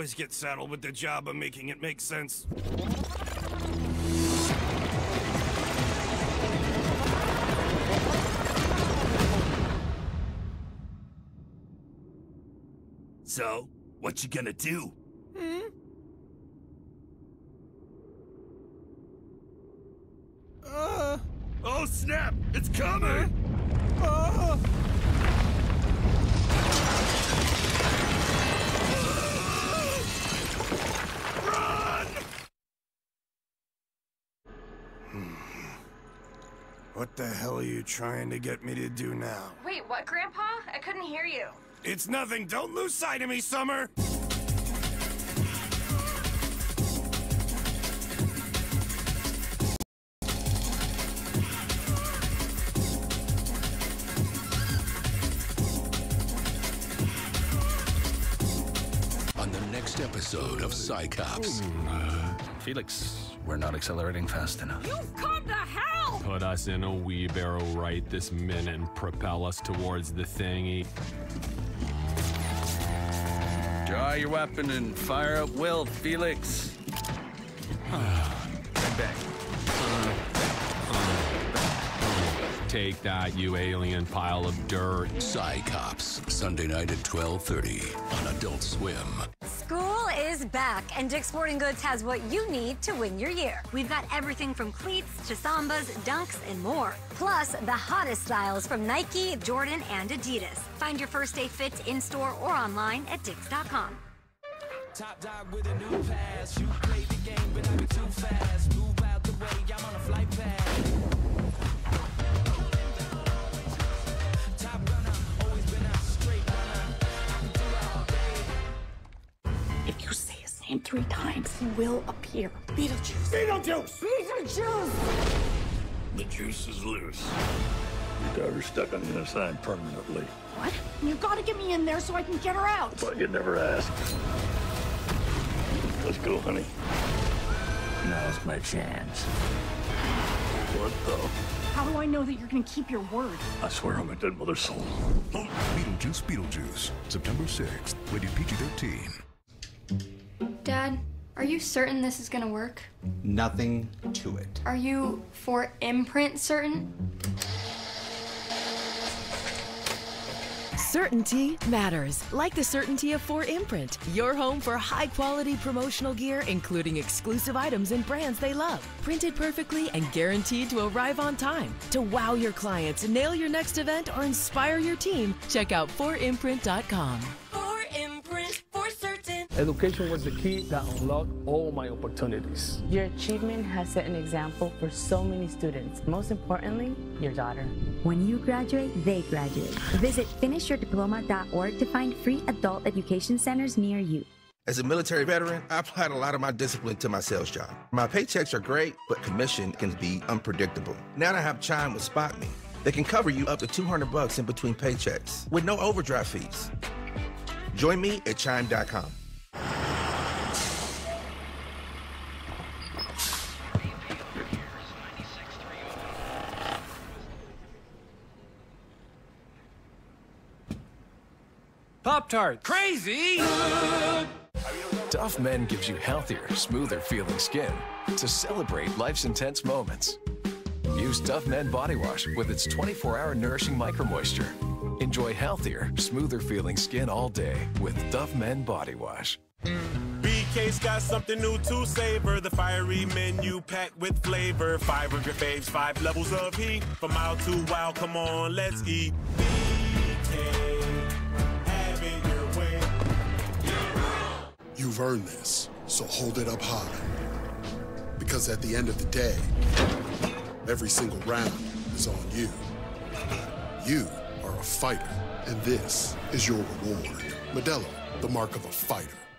always get saddled with the job of making it make sense. So, what you gonna do? Hmm? Uh, Oh snap! It's coming! What the hell are you trying to get me to do now? Wait, what, Grandpa? I couldn't hear you. It's nothing. Don't lose sight of me, Summer. On the next episode of Psycops. Hmm. Felix, we're not accelerating fast enough. Put us in a wheelbarrow right this minute and propel us towards the thingy. Draw your weapon and fire up Will, Felix. bang, bang. Take that, you alien pile of dirt. Psycops. Sunday night at 12:30 on Adult Swim. Is back, and Dick's Sporting Goods has what you need to win your year. We've got everything from cleats to sambas, dunks, and more. Plus, the hottest styles from Nike, Jordan, and Adidas. Find your first day fits in store or online at Dicks.com. Top dog with a new pass. You played the game, but I too fast. Move out the way, I'm on a flight path. You say his name three times, he will appear. Beetlejuice. Beetlejuice! Beetlejuice! The juice is loose. Your daughter's stuck on the other side permanently. What? You gotta get me in there so I can get her out. But you never asked. Let's go, honey. Now's my chance. What the? How do I know that you're gonna keep your word? I swear on my dead mother's soul. Beetlejuice Beetlejuice. September 6th. Rated PG-13. Dad, are you certain this is gonna work? Nothing to it. Are you 4imprint certain? Certainty matters, like the certainty of 4imprint, your home for high quality promotional gear, including exclusive items and brands they love. Printed perfectly and guaranteed to arrive on time. To wow your clients, nail your next event, or inspire your team, check out 4imprint.com. 4imprint, for certain. Education was the key that unlocked all my opportunities. Your achievement has set an example for so many students. Most importantly, your daughter. When you graduate, they graduate. Visit finishyourdiploma.org to find free adult education centers near you. As a military veteran, I applied a lot of my discipline to my sales job. My paychecks are great, but commission can be unpredictable. Now that I have Chime with SpotMe, they can cover you up to 200 bucks in between paychecks with no overdraft fees. Join me at chime.com. Pop Tart. Crazy! Dove Men gives you healthier, smoother feeling skin to celebrate life's intense moments. Use Dove Men Body Wash with its 24 hour nourishing micro moisture. Enjoy healthier, smoother feeling skin all day with Dove Men Body Wash. BK's got something new to savor. The fiery menu packed with flavor. Five of your faves, five levels of heat. From mild to wild, come on, let's eat. BK, You've earned this, so hold it up high. Because at the end of the day, every single round is on you. You are a fighter, and this is your reward. Modelo, the mark of a fighter.